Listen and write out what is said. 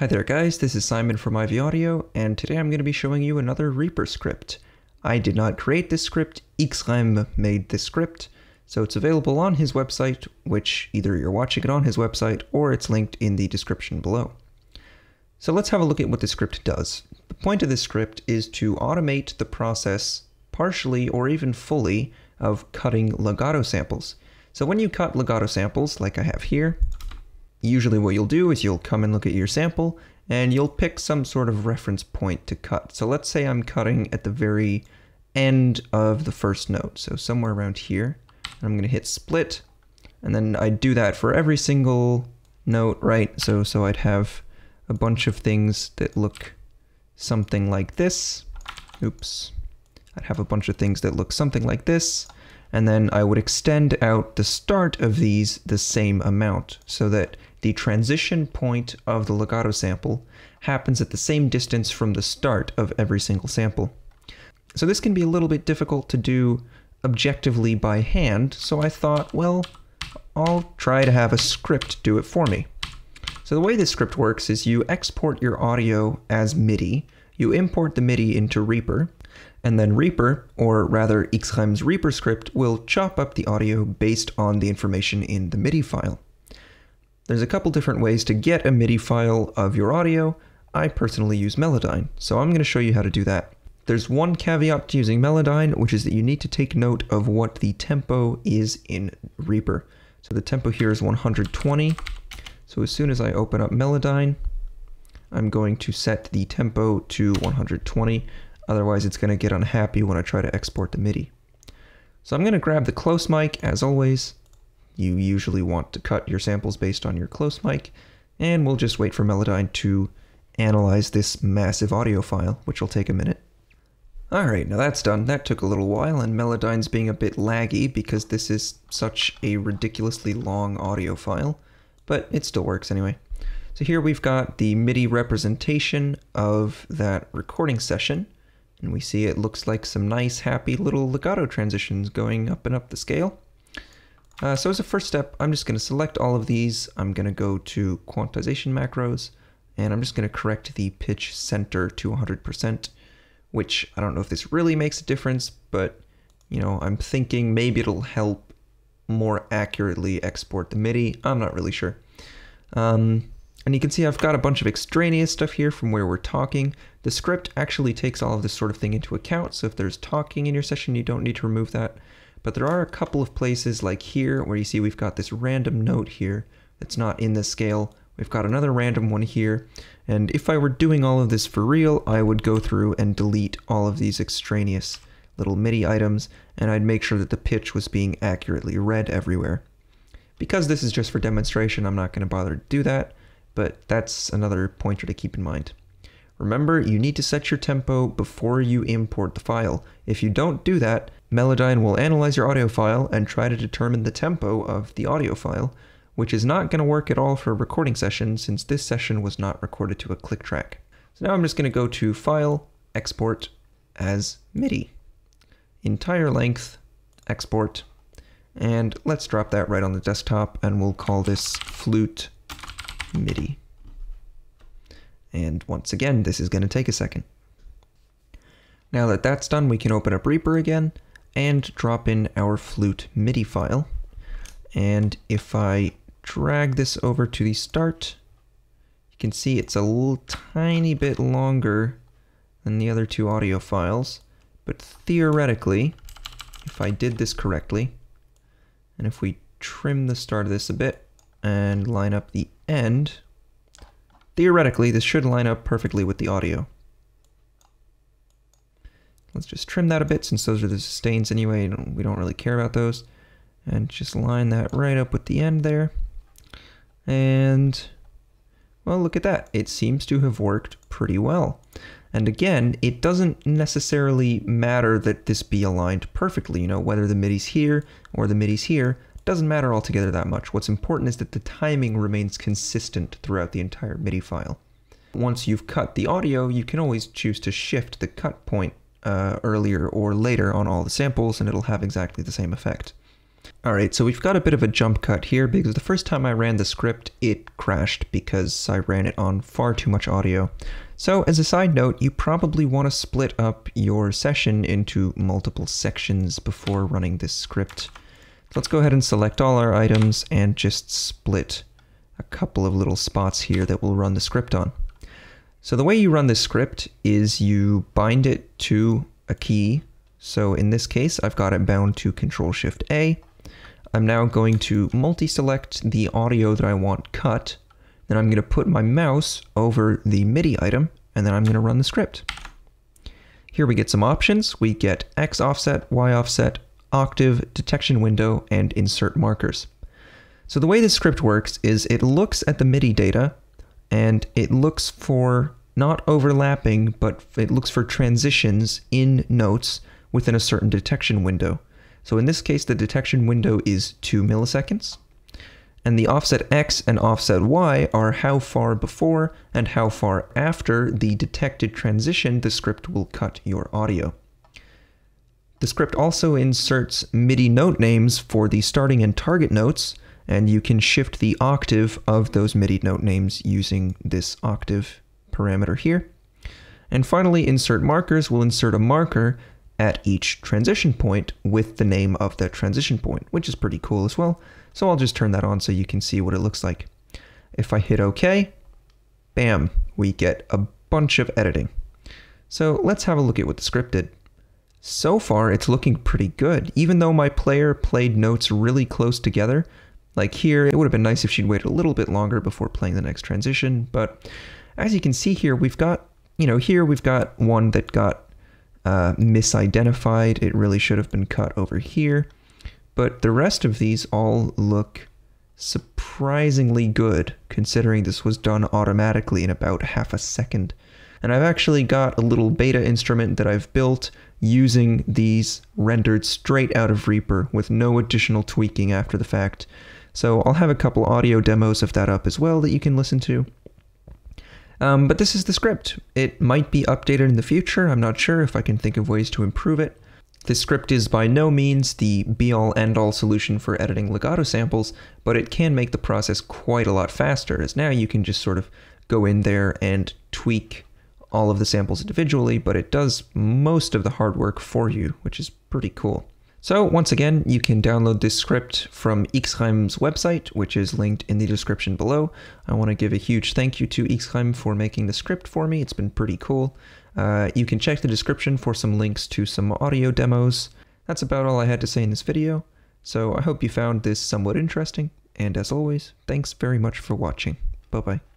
Hi there guys, this is Simon from Ivy Audio, and today I'm going to be showing you another Reaper script. I did not create this script, X-Raym made this script, so it's available on his website, which either you're watching it on his website or it's linked in the description below. So let's have a look at what the script does. The point of this script is to automate the process partially or even fully of cutting legato samples. So when you cut legato samples, like I have here, Usually what you'll do is you'll come and look at your sample and you'll pick some sort of reference point to cut. So let's say I'm cutting at the very end of the first note, so somewhere around here. I'm going to hit split, and then I'd do that for every single note, right? So, so I'd have a bunch of things that look something like this. Oops. I'd have a bunch of things that look something like this, and then I would extend out the start of these the same amount so that the transition point of the legato sample happens at the same distance from the start of every single sample. So this can be a little bit difficult to do objectively by hand, so I thought, well, I'll try to have a script do it for me. So the way this script works is you export your audio as MIDI, you import the MIDI into Reaper, and then Reaper, or rather X-Raym's Reaper script, will chop up the audio based on the information in the MIDI file. There's a couple different ways to get a MIDI file of your audio. I personally use Melodyne, so I'm going to show you how to do that. There's one caveat to using Melodyne, which is that you need to take note of what the tempo is in Reaper. So the tempo here is 120. So as soon as I open up Melodyne, I'm going to set the tempo to 120. Otherwise, it's going to get unhappy when I try to export the MIDI. So I'm going to grab the close mic, as always, you usually want to cut your samples based on your close mic, and we'll just wait for Melodyne to analyze this massive audio file, which will take a minute. Alright, now that's done. That took a little while, and Melodyne's being a bit laggy because this is such a ridiculously long audio file, but it still works anyway. So here we've got the MIDI representation of that recording session, and we see it looks like some nice, happy little legato transitions going up and up the scale. Uh, so as a first step, I'm just going to select all of these. I'm going to go to quantization macros, and I'm just going to correct the pitch center to 100%, which I don't know if this really makes a difference, but you know, I'm thinking maybe it'll help more accurately export the MIDI. I'm not really sure. Um, and you can see I've got a bunch of extraneous stuff here from where we're talking. The script actually takes all of this sort of thing into account, so if there's talking in your session, you don't need to remove that. But there are a couple of places like here where you see we've got this random note here that's not in the scale. We've got another random one here. And if I were doing all of this for real, I would go through and delete all of these extraneous little MIDI items, and I'd make sure that the pitch was being accurately read everywhere. Because this is just for demonstration, I'm not going to bother to do that, but that's another pointer to keep in mind. Remember, you need to set your tempo before you import the file. If you don't do that, Melodyne will analyze your audio file and try to determine the tempo of the audio file, which is not going to work at all for a recording session since this session was not recorded to a click track. So now I'm just going to go to File, Export as MIDI. Entire length, export, and let's drop that right on the desktop and we'll call this flute MIDI. And once again, this is going to take a second. Now that that's done, we can open up Reaper again and drop in our flute MIDI file. And if I drag this over to the start, you can see it's a little tiny bit longer than the other two audio files. But theoretically, if I did this correctly, and if we trim the start of this a bit and line up the end, theoretically this should line up perfectly with the audio. Let's just trim that a bit since those are the sustains anyway. We don't really care about those. And just line that right up with the end there. And, well, look at that. It seems to have worked pretty well. And again, it doesn't necessarily matter that this be aligned perfectly, you know, whether the MIDI's here or the MIDI's here, doesn't matter altogether that much. What's important is that the timing remains consistent throughout the entire MIDI file. Once you've cut the audio, you can always choose to shift the cut point uh, earlier or later on all the samples and it'll have exactly the same effect. Alright, so we've got a bit of a jump cut here because the first time I ran the script, it crashed because I ran it on far too much audio. So as a side note, you probably want to split up your session into multiple sections before running this script. Let's go ahead and select all our items and just split a couple of little spots here that we'll run the script on. So the way you run this script is you bind it to a key. So in this case, I've got it bound to Control Shift A. I'm now going to multi-select the audio that I want cut. Then I'm going to put my mouse over the MIDI item, and then I'm going to run the script. Here we get some options. We get X offset, Y offset, octave, detection window, and insert markers. So the way this script works is it looks at the MIDI data, and it looks for not overlapping, but it looks for transitions in notes within a certain detection window. So in this case, the detection window is 2 milliseconds. And the offset X and offset Y are how far before and how far after the detected transition the script will cut your audio. The script also inserts MIDI note names for the starting and target notes, and you can shift the octave of those MIDI note names using this octave parameter here. And finally, insert markers will insert a marker at each transition point with the name of that transition point, which is pretty cool as well. So I'll just turn that on so you can see what it looks like. If I hit OK, bam, we get a bunch of editing. So let's have a look at what the script did. So far, it's looking pretty good. Even though my player played notes really close together, like here, it would have been nice if she'd waited a little bit longer before playing the next transition, but as you can see here, we've got, you know, here we've got one that got uh, misidentified. It really should have been cut over here. But the rest of these all look surprisingly good, considering this was done automatically in about half a second. And I've actually got a little beta instrument that I've built using these rendered straight out of Reaper with no additional tweaking after the fact. So I'll have a couple audio demos of that up as well that you can listen to. Um, but this is the script. It might be updated in the future. I'm not sure if I can think of ways to improve it. This script is by no means the be-all end-all solution for editing legato samples, but it can make the process quite a lot faster, as now you can just sort of go in there and tweak all of the samples individually, but it does most of the hard work for you, which is pretty cool. So once again, you can download this script from X-Raym's website, which is linked in the description below. I want to give a huge thank you to X-Raym for making the script for me. It's been pretty cool. Uh, you can check the description for some links to some audio demos. That's about all I had to say in this video. So I hope you found this somewhat interesting, and as always, thanks very much for watching. Bye bye.